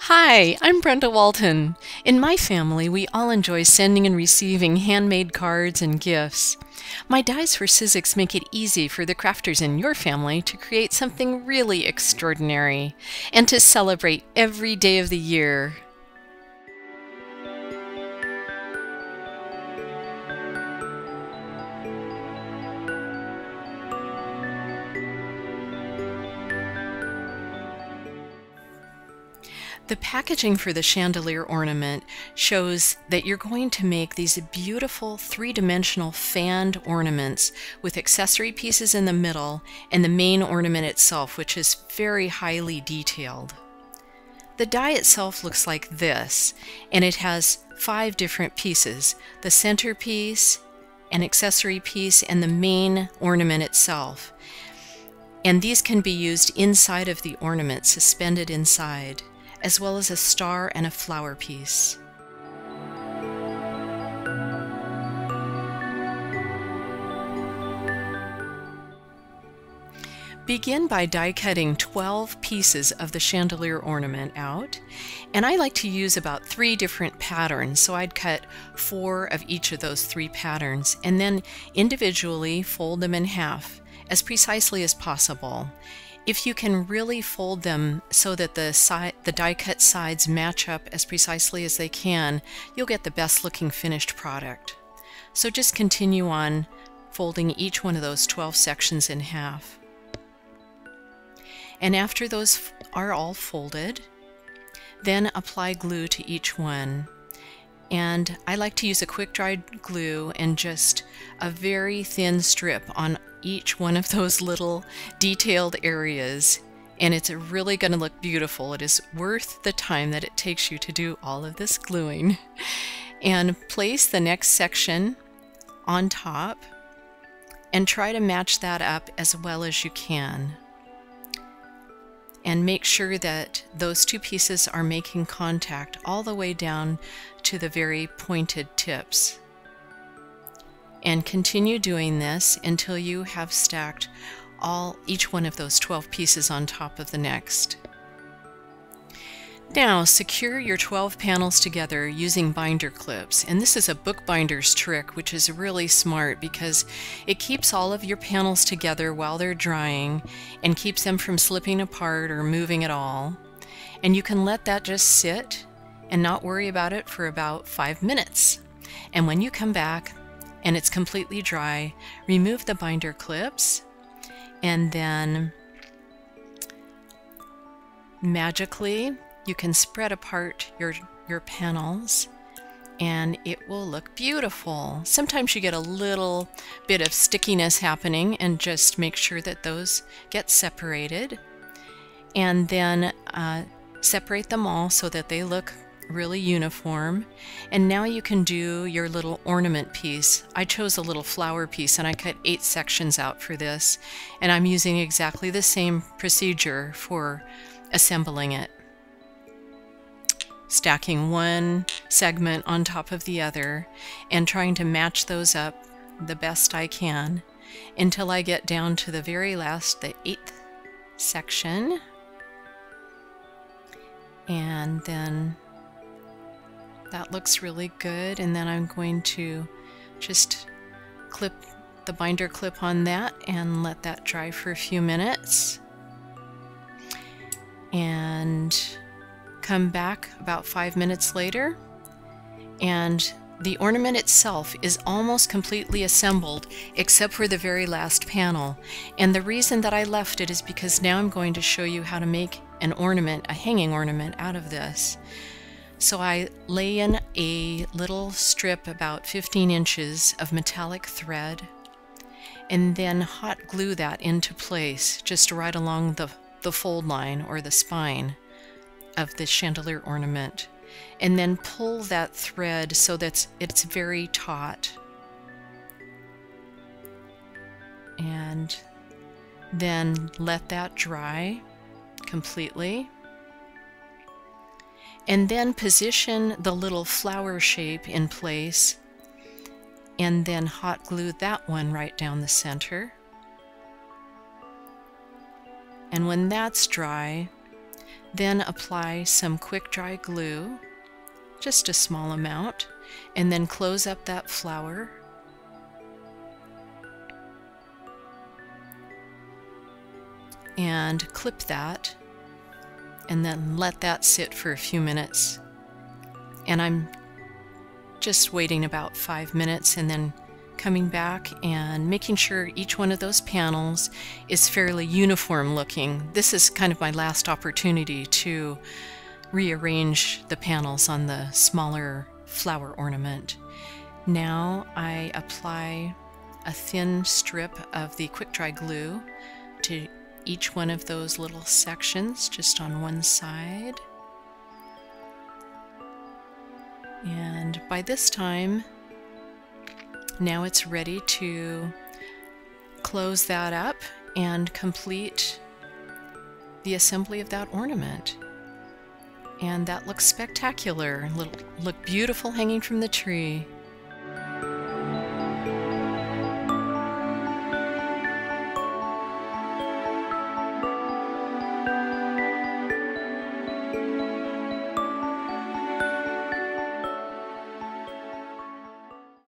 Hi, I'm Brenda Walton. In my family, we all enjoy sending and receiving handmade cards and gifts. My Dies for Sizzix make it easy for the crafters in your family to create something really extraordinary and to celebrate every day of the year. The packaging for the chandelier ornament shows that you're going to make these beautiful three-dimensional fanned ornaments with accessory pieces in the middle and the main ornament itself, which is very highly detailed. The die itself looks like this, and it has five different pieces. The centerpiece, an accessory piece, and the main ornament itself. And these can be used inside of the ornament, suspended inside as well as a star and a flower piece. Begin by die cutting 12 pieces of the chandelier ornament out, and I like to use about three different patterns, so I'd cut four of each of those three patterns, and then individually fold them in half as precisely as possible. If you can really fold them so that the, side, the die cut sides match up as precisely as they can, you'll get the best looking finished product. So just continue on folding each one of those 12 sections in half. And after those are all folded, then apply glue to each one. And I like to use a quick dry glue and just a very thin strip on each one of those little detailed areas and it's really going to look beautiful. It is worth the time that it takes you to do all of this gluing. And place the next section on top and try to match that up as well as you can. And make sure that those two pieces are making contact all the way down to the very pointed tips and continue doing this until you have stacked all each one of those 12 pieces on top of the next. Now secure your 12 panels together using binder clips. And this is a bookbinder's trick which is really smart because it keeps all of your panels together while they're drying and keeps them from slipping apart or moving at all. And you can let that just sit and not worry about it for about five minutes. And when you come back and it's completely dry, remove the binder clips and then magically you can spread apart your, your panels and it will look beautiful. Sometimes you get a little bit of stickiness happening and just make sure that those get separated and then uh, separate them all so that they look really uniform. And now you can do your little ornament piece. I chose a little flower piece and I cut eight sections out for this. And I'm using exactly the same procedure for assembling it. Stacking one segment on top of the other and trying to match those up the best I can until I get down to the very last, the eighth section. And then that looks really good and then I'm going to just clip the binder clip on that and let that dry for a few minutes and come back about five minutes later and the ornament itself is almost completely assembled except for the very last panel and the reason that I left it is because now I'm going to show you how to make an ornament, a hanging ornament out of this. So I lay in a little strip about 15 inches of metallic thread and then hot glue that into place just right along the, the fold line or the spine of the chandelier ornament and then pull that thread so that it's very taut. And then let that dry completely and then position the little flower shape in place and then hot glue that one right down the center. And when that's dry, Then apply some quick dry glue, just a small amount, and then close up that flower. And clip that, and then let that sit for a few minutes. And I'm just waiting about five minutes and then coming back and making sure each one of those panels is fairly uniform looking. This is kind of my last opportunity to rearrange the panels on the smaller flower ornament. Now I apply a thin strip of the quick dry glue to each one of those little sections just on one side. And by this time, now it's ready to close that up and complete the assembly of that ornament. And that looks spectacular. Look, look beautiful hanging from the tree.